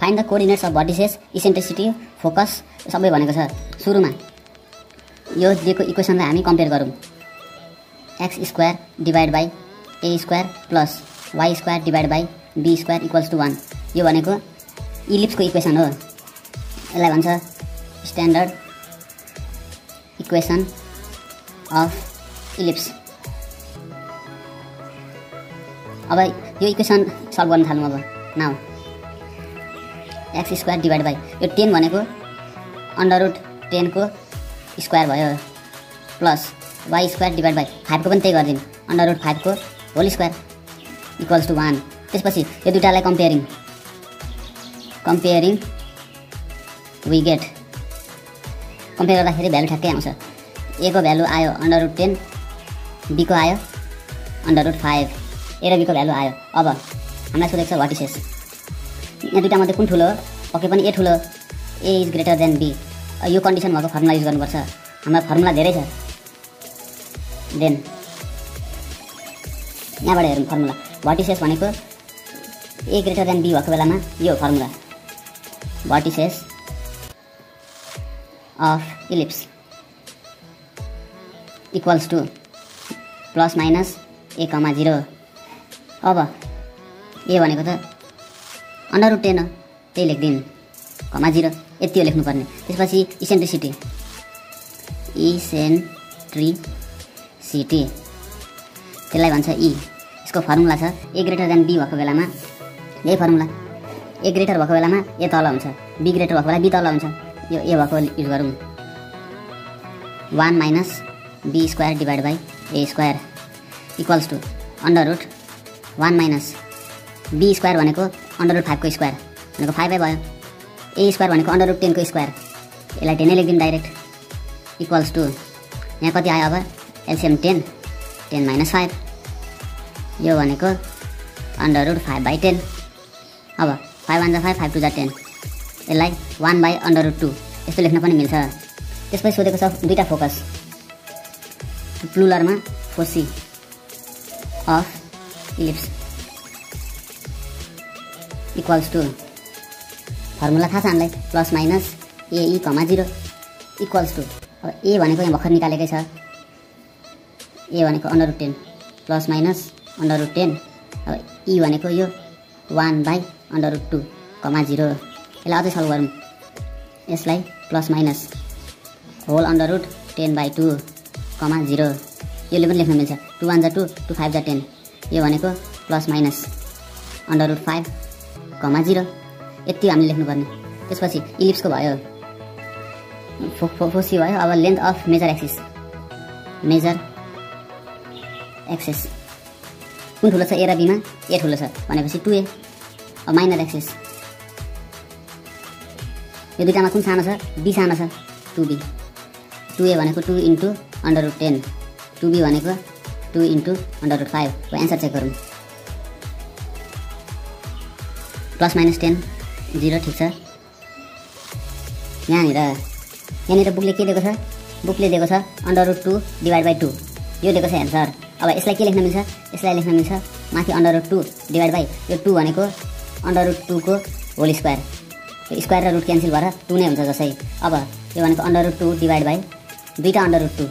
Find the coordinates of vertices eccentricity focus सबै भनेको छ। सुरुमा यो दिएको इक्वेसनलाई हामी कम्पेयर गरौँ। X square divide by a square plus y square divide by b square equals to one यो भनेको इलिप्सको इक्वेसन हो। यसलाई भन्छ स्ट्यान्डर्ड इक्वेसन अफ इलिप्स अब यो इक्वेसन सल्भ गर्न थालौँ अब। Now x square divide by यो टेन भनेको अन्डर रुट टेनको स्क्वायर भयो plus y square divide by फाइभको पनि त्यही गरिदिउँ अन्डर रुट फाइभको whole square equals to one. त्यसपछि यो दुइटालाई comparing. Comparing we get compare गर्दाखेरि भ्यालु ठ्याक्कै आउँछ। ए को भ्यालु आयो अन्डर रुट टेन बीको आयो अन्डर रुट फाइभ ए र बीको भ्यालु आयो। अब हामीलाई सोधेको छ वाट इसेस यहाँ दुइटा मध्ये कुन ठुलो पक्कै पनि ए ठुलो a is greater than b. यो कन्डिसन भएको फर्मुला युज गर्नुपर्छ। हाम्रो फर्मुला धेरै छ। देन यहाँबाट हेरौँ फर्मुला भर्टिसेस भनेको ए ग्रेटर देन बी भएको बेलामा यो formula vertices of ellipse equals to plus minus a comma zero अब ए भनेको त अन्डर रुट टेन त्यही लेखिदिउँ कमा जिरो यति हो लेख्नुपर्ने। त्यसपछि इसेन्ट्रिसिटी इसेन्ट्रिसिटी त्यसलाई भन्छ इ। यसको फर्मुला छ ए ग्रेटर देन बी भएको बेलामा। यही फर्मुला। ए ग्रेटर भएको बेलामा ए तल हुन्छ। बी ग्रेटर भएको बेला बी तल हुन्छ। यो ए भएको युज गरौँ। One minus b square divide by a square equals to under root one minus b square भनेको अन्डर रुट फाइभको स्क्वायर भनेको फाइभै भयो। ए स्क्वायर भनेको अन्डर रुट टेनको स्क्वायर। यसलाई टेनै लेखिदिउँ डाइरेक्ट। Equals to. यहाँ कति आयो अब? LCM ten. Ten minus five. यो भनेको under root five by ten. अब फाइभ वान जा फाइभ फाइभ टू जा टेन। यसलाई one by under root two. यस्तो लेख्न पनि मिल्छ। त्यसपछि सोधेको छ दुईवटा focus. प्लुलरमा foci of ellipse. Equals to formula थाहा छ हामीलाई? Plus minus a e comma zero equals to अब ए भनेको यहाँ भर्खर निकालेकै छ। ए भनेको under root ten plus minus under root ten अब ई भनेको यो one by under root two comma zero यसलाई अझै सल्भ गरौँ। यसलाई plus minus whole under root ten by two comma zero यसले पनि लेख्न मिल्छ। टु वान जा टू टु फाइभ जा टेन यो भनेको plus minus under root five comma zero यति हामीले लेख्नुपर्ने। त्यसपछि इलिप्सको भयो। फो फोसी भयो। अब length of major axis major axes कुन ठुलो छ? ए र बीमा ए ठुलो छ। भनेपछि टु ए अब माइनर एक्सेस यो दुइटामा कुन सानो छ? बी सानो छ। टु बी टु ए भनेको two into under root ten two b भनेको टु इन्टु अन्डर रुट फाइभको एन्सर चेक गरौँ। प्लस माइनस टेन जिरो ठिक छ। यहाँनिर यहाँनिर बुकले के दिएको छ? बुकले दिएको छ under root two divide by two यो दिएको छ एन्सर अब यसलाई के लेख्न मिल्छ? यसलाई लेख्न मिल्छ माथि under root two divide by यो टू भनेको अन्डर रुट टूको होल स्क्वायर यो स्क्वायर र रुट क्यान्सल भएर टू नै हुन्छ जसै। अब यो भनेको under root two divide by दुईवटा अन्डर रुट टू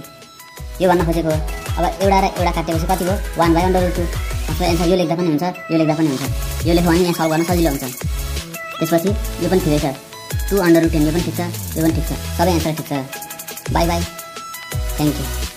यो भन्न खोजेको अब एउटा र एउटा काटेपछि कति भयो? One by under root two अथवा एन्सर यो लेख्दा पनि हुन्छ यो लेख्दा पनि हुन्छ। यो लेख्यो भने यहाँ सल्भ गर्न सजिलो हुन्छ। त्यसपछि यो पनि ठिकै छ। टु अन्डर रुट टेन यो पनि ठिक छ यो पनि ठिक छ। सबै एन्सर ठिक छ। Bye bye. Thank you.